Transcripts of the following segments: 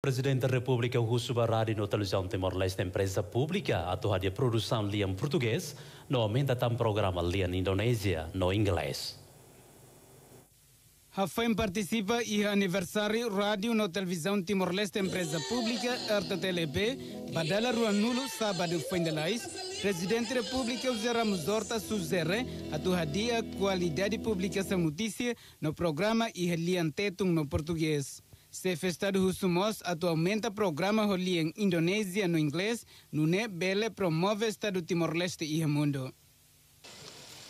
Presidente da República Russo Rádio no televisão Timor-Leste empresa pública atua de produção liam português no aumenta tam programa liam Indonésia no inglês. Rafael participa e aniversário rádio no televisão Timor-Leste empresa pública RTTLP badala rua nulo sábado fim de lais Presidente da República José Ramos Horta atua dia qualidade de publicação notícia no programa e tetung no português. Se Estado Husumos atualmente programa roli em Indonésia no inglês, Nune Bele promove Estado Timor-Leste e o mundo.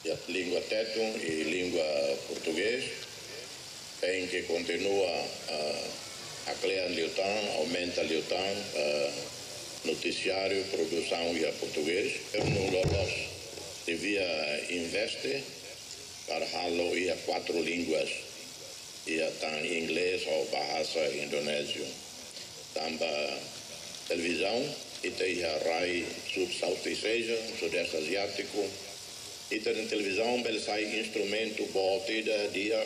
A língua tetum e língua português, em que continua a, a criar liutan, aumenta liutan, noticiário, produção e a português. No Lolos devia investir para halo e quatro línguas ia tan inglês ou bahasa indonésio. Tamba televisão, ita ia rai sud Southeast Asia, sudeste asiático. Ita na televisão, bel sai instrumento botida dia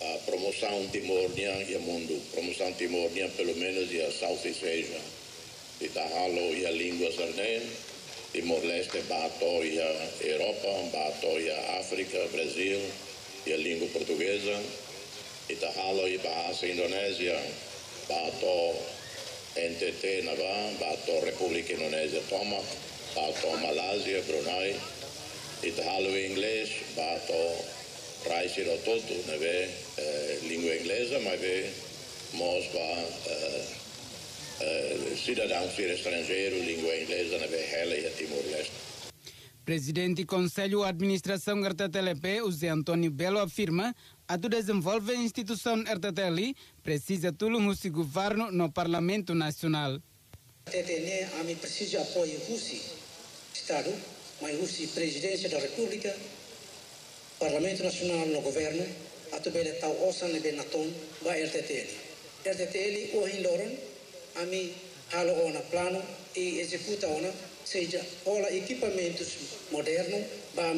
a promoção timor-nian e mundo. Promoção timor-nian pelo menos ia Southeast Asia. Ita halo ia língua sarnen, Timor-Leste bato ia Europa, bato ia África, Brasil, ia língua portuguesa. itahaloy bahasa Indonesia, bato NTT Nava, bato Republik Indonesia Tomak, bato Malaysia Brunei, itahaloy English, bato Reise Rototo, neve eh, lingua inglese, ma ve mos va eh, eh, si da un straniero lingua inglese, neve hele a Timor-Leste. Presidente do Conselho de Administração RTTLP, José Antônio Belo, afirma a do desenvolve a instituição RTTL precisa tudo o governo no Parlamento Nacional. RTTL a mim precisa apoio Rússia, Estado, mas Rússia, Presidência da República, Parlamento Nacional no governo, a tu bele tau osan nebe naton ba RTTL. RTTL o hindoron, a mim halo ona plano e executa ona seja ola equipamentos modernos para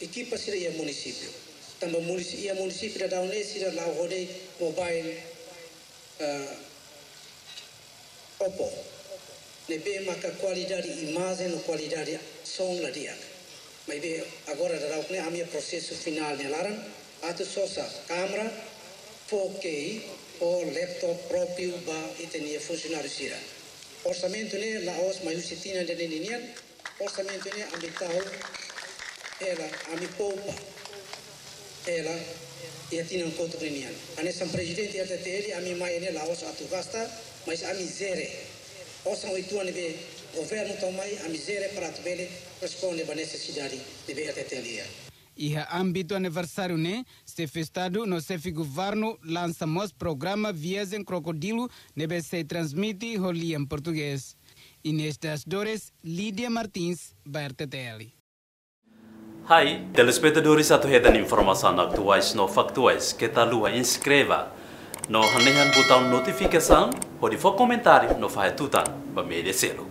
equipa sira ia município também município ia município da daune sira lá rode mobile uh, ne be maka qualidade imagem no qualidade som la dia mas agora da daune a minha processo final ne laran. Atu sosa câmera 4K ou laptop próprio ba itenia funcionário sira orçamento ne la os mai usitina de ninian orçamento ne ambitau ela ami poupa ela e atina um conto ninian ane sam presidente ata tele ami mai ne la os atu gasta mas a misere osa oitu ane be governo tomai a misere para tu bele responde ba necessidade de be ata tele e a âmbito aniversário né se estado no CEF governo lançamos programa Vias em Crocodilo nebe se transmite roli em português. E nestas dores, Lídia Martins, BRTTL. Hai, telespectadores atuhedan informação atuais no factuais que tal lua inscreva no hanehan botão notificação ou de comentário no faz tutan ba merecê-lo.